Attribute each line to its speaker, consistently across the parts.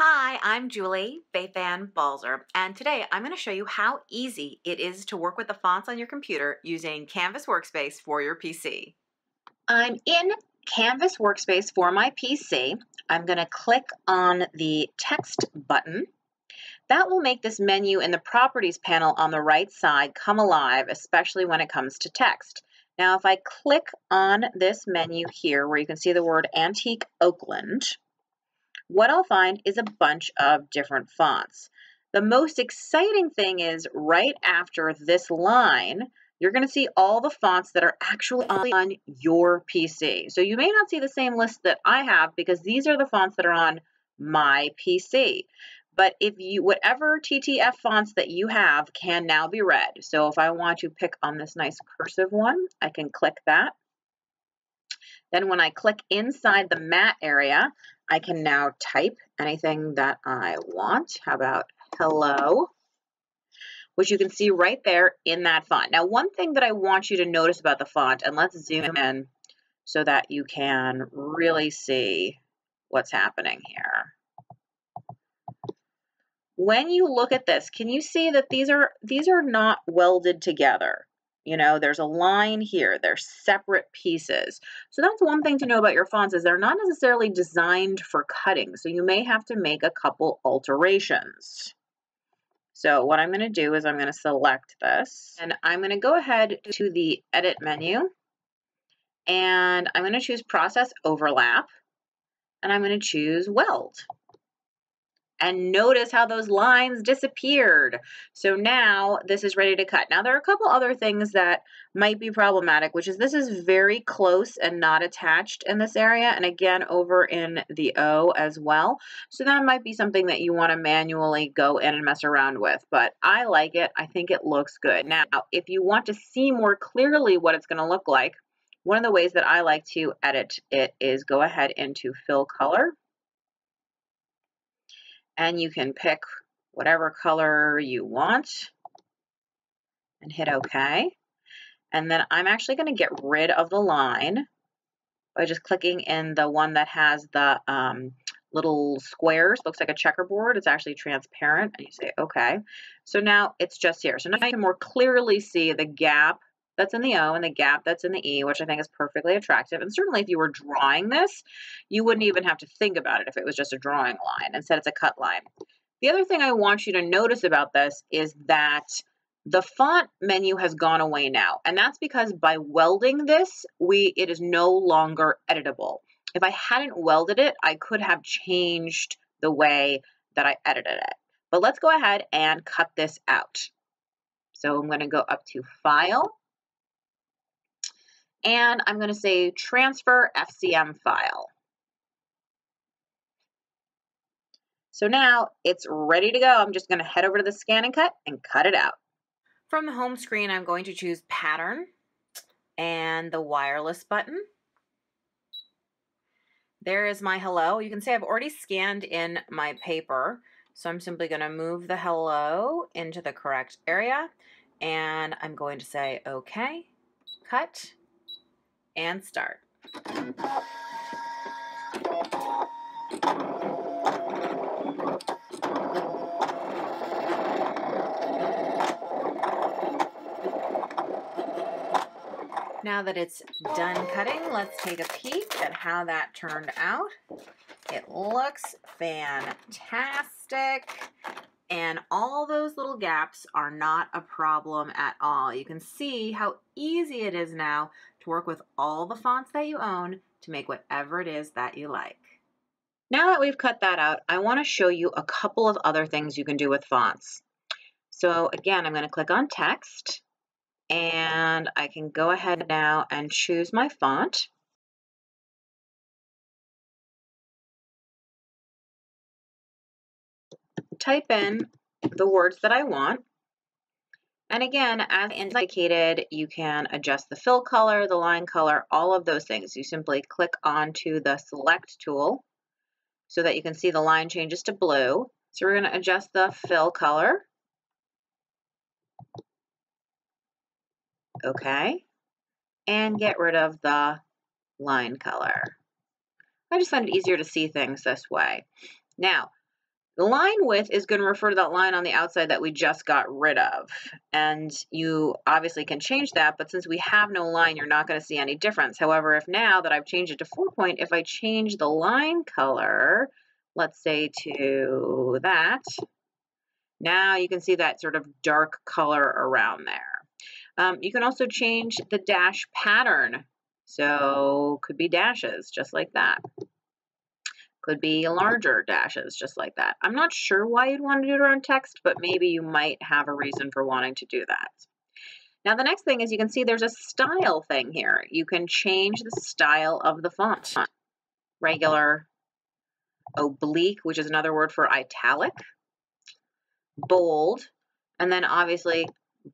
Speaker 1: Hi, I'm Julie Fei-Fan Balzer, and today I'm going to show you how easy it is to work with the fonts on your computer using Canvas Workspace for your PC.
Speaker 2: I'm in Canvas Workspace for my PC. I'm going to click on the text button. That will make this menu in the properties panel on the right side come alive, especially when it comes to text. Now, if I click on this menu here where you can see the word Antique Oakland, what I'll find is a bunch of different fonts. The most exciting thing is right after this line, you're going to see all the fonts that are actually on your PC. So you may not see the same list that I have because these are the fonts that are on my PC. But if you, whatever TTF fonts that you have can now be read. So if I want to pick on this nice cursive one, I can click that. Then when I click inside the mat area, I can now type anything that I want. How about hello? Which you can see right there in that font. Now, one thing that I want you to notice about the font, and let's zoom in so that you can really see what's happening here. When you look at this, can you see that these are these are not welded together? You know, there's a line here. They're separate pieces. So that's one thing to know about your fonts is they're not necessarily designed for cutting. So you may have to make a couple alterations. So what I'm going to do is I'm going to select this and I'm going to go ahead to the edit menu and I'm going to choose process overlap and I'm going to choose weld and notice how those lines disappeared. So now this is ready to cut. Now there are a couple other things that might be problematic, which is this is very close and not attached in this area. And again, over in the O as well. So that might be something that you want to manually go in and mess around with. But I like it. I think it looks good. Now, if you want to see more clearly what it's going to look like, one of the ways that I like to edit it is go ahead into fill color and you can pick whatever color you want and hit OK. And then I'm actually going to get rid of the line by just clicking in the one that has the um, little squares, looks like a checkerboard. It's actually transparent, and you say OK. So now it's just here. So now you can more clearly see the gap that's in the O and the gap that's in the E, which I think is perfectly attractive. And certainly if you were drawing this, you wouldn't even have to think about it if it was just a drawing line. Instead, it's a cut line. The other thing I want you to notice about this is that the font menu has gone away now. And that's because by welding this, we it is no longer editable. If I hadn't welded it, I could have changed the way that I edited it. But let's go ahead and cut this out. So I'm going to go up to File, and I'm going to say transfer FCM file. So now it's ready to go. I'm just going to head over to the scan and cut and cut it out.
Speaker 1: From the home screen, I'm going to choose pattern and the wireless button. There is my hello. You can see I've already scanned in my paper. So I'm simply going to move the hello into the correct area and I'm going to say okay, cut, and start. Now that it's done cutting, let's take a peek at how that turned out. It looks fantastic. And all those little gaps are not a problem at all. You can see how easy it is now work with all the fonts that you own to make whatever it is that you like.
Speaker 2: Now that we've cut that out, I want to show you a couple of other things you can do with fonts. So again, I'm going to click on text and I can go ahead now and choose my font. type in the words that I want. And again, as indicated, you can adjust the fill color, the line color, all of those things. You simply click onto the select tool so that you can see the line changes to blue. So we're going to adjust the fill color. Okay. And get rid of the line color. I just find it easier to see things this way. Now, The line width is going to refer to that line on the outside that we just got rid of. And you obviously can change that, but since we have no line, you're not going to see any difference. However, if now that I've changed it to four point, if I change the line color, let's say to that, now you can see that sort of dark color around there. Um, you can also change the dash pattern. So could be dashes, just like that. Could be larger dashes, just like that. I'm not sure why you'd want to do it around text, but maybe you might have a reason for wanting to do that. Now the next thing is you can see there's a style thing here. You can change the style of the font. Regular, oblique, which is another word for italic, bold, and then obviously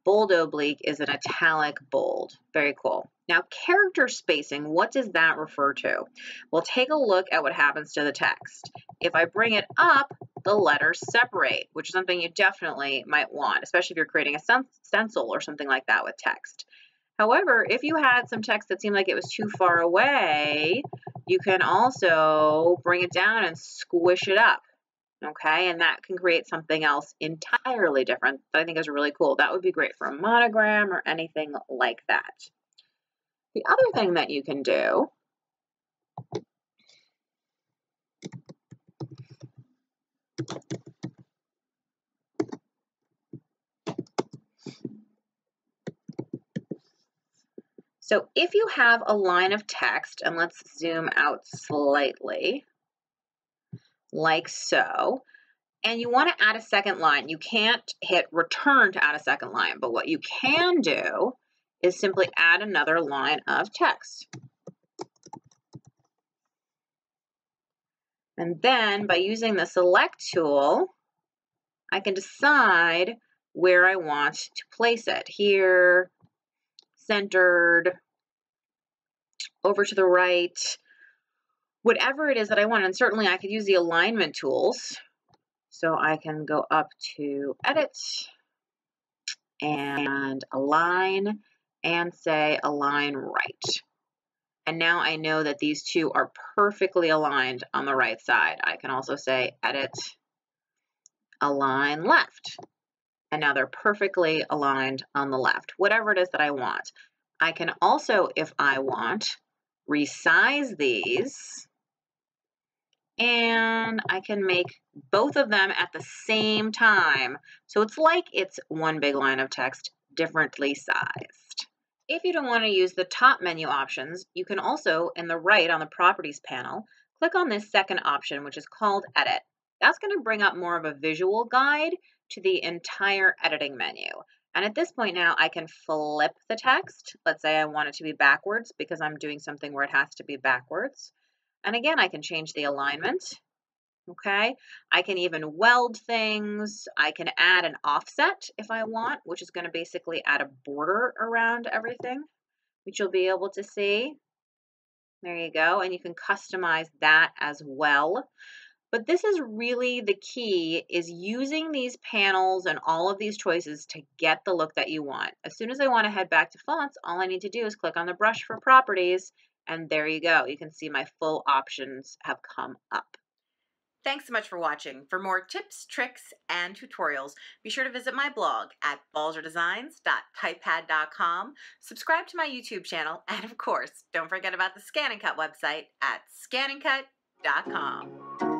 Speaker 2: bold oblique is an italic bold. Very cool. Now, character spacing, what does that refer to? Well, take a look at what happens to the text. If I bring it up, the letters separate, which is something you definitely might want, especially if you're creating a stencil or something like that with text. However, if you had some text that seemed like it was too far away, you can also bring it down and squish it up okay? And that can create something else entirely different that I think is really cool. That would be great for a monogram or anything like that. The other thing that you can do So if you have a line of text, and let's zoom out slightly, like so. And you want to add a second line. You can't hit return to add a second line, but what you can do is simply add another line of text. And then by using the select tool, I can decide where I want to place it. Here, centered, over to the right, whatever it is that I want. And certainly I could use the alignment tools. So I can go up to edit and align and say align right. And now I know that these two are perfectly aligned on the right side. I can also say edit, align left. And now they're perfectly aligned on the left, whatever it is that I want. I can also, if I want, resize these and I can make both of them at the same time. So it's like it's one big line of text differently sized. If you don't want to use the top menu options, you can also, in the right on the Properties panel, click on this second option, which is called Edit. That's going to bring up more of a visual guide to the entire editing menu. And at this point now, I can flip the text. Let's say I want it to be backwards because I'm doing something where it has to be backwards. And again, I can change the alignment. Okay, I can even weld things. I can add an offset if I want, which is going to basically add a border around everything, which you'll be able to see. There you go. And you can customize that as well. But this is really the key is using these panels and all of these choices to get the look that you want. As soon as I want to head back to fonts, all I need to do is click on the brush for properties and there you go. You can see my full options have come up.
Speaker 1: Thanks so much for watching. For more tips, tricks, and tutorials, be sure to visit my blog at balzerdesigns.typepad.com, subscribe to my YouTube channel, and of course, don't forget about the Scan and Cut website at scanncut.com.